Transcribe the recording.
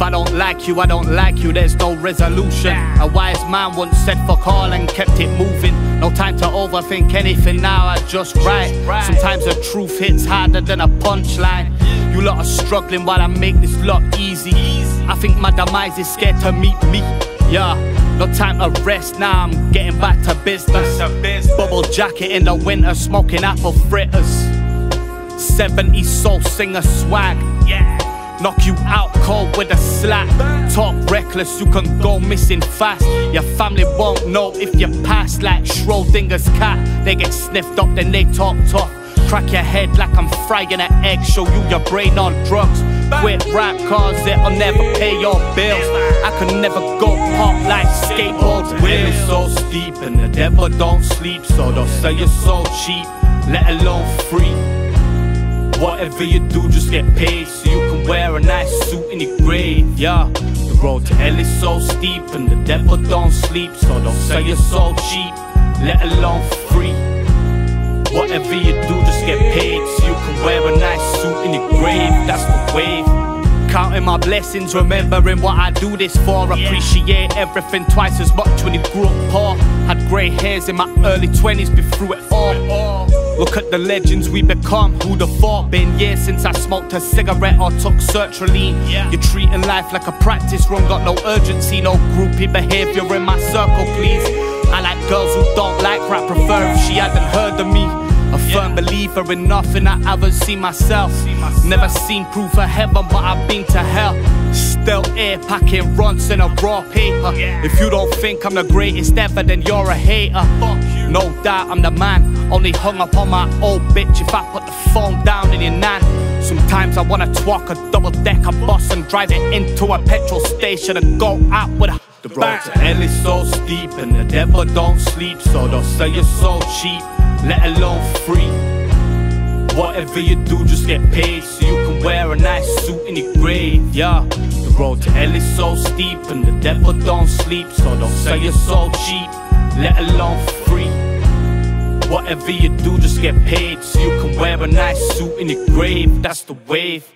If I don't like you, I don't like you, there's no resolution. A wise man once said fuck all and kept it moving. No time to overthink anything now, I just write. Sometimes the truth hits harder than a punchline. You lot are struggling while I make this lot easy. I think my demise is scared to meet me. Yeah, no time to rest now, I'm getting back to business. Bubble jacket in the winter, smoking apple fritters. 70 soul singer swag. Yeah. Knock you out cold with a slap. Talk reckless, you can go missing fast. Your family won't know if you pass like Schrodinger's cat. They get sniffed up, then they talk tough. Crack your head like I'm frying an egg, show you your brain on drugs. Quit rap cars, it'll never pay your bills. I can never go pop like skateboards. Wheels so steep, and the devil don't sleep, so don't sell your so cheap, let alone free. Whatever you do, just get paid you wear a nice suit in your grave. Yeah, the road to hell is so steep, and the devil don't sleep, so don't sell your soul cheap, let alone free. Whatever you do, just get paid so you can wear a nice suit in your grave. That's the wave. Counting my blessings, remembering what I do this for. Appreciate everything twice as much when you grew up poor. Had grey hairs in my early 20s, been through it all. Look at the legends we become, Who the thought? Been years since I smoked a cigarette or took sertraline. You're treating life like a practice run, got no urgency, no groupie behavior in my circle, please. I like girls who don't like rap, prefer if she hadn't heard of me. A firm believer in nothing I haven't seen myself. Never seen proof of heaven, but I've been to hell. Still air packing runs in a raw paper. If you don't think I'm the greatest ever, then you're a hater. No doubt I'm the man. Only hung up on my old bitch if I put the phone down in your nan. Sometimes I wanna twalk a double decker bus and drive it into a petrol station and go out with a the road to hell is so steep and the devil don't sleep, so don't sell your soul cheap, let alone free. Whatever you do, just get paid so you can wear a nice suit in your grave. Yeah, the road to hell is so steep and the devil don't sleep, so don't sell your soul cheap, let alone free. Whatever you do, just get paid so you can wear a nice suit in your grave. That's the wave.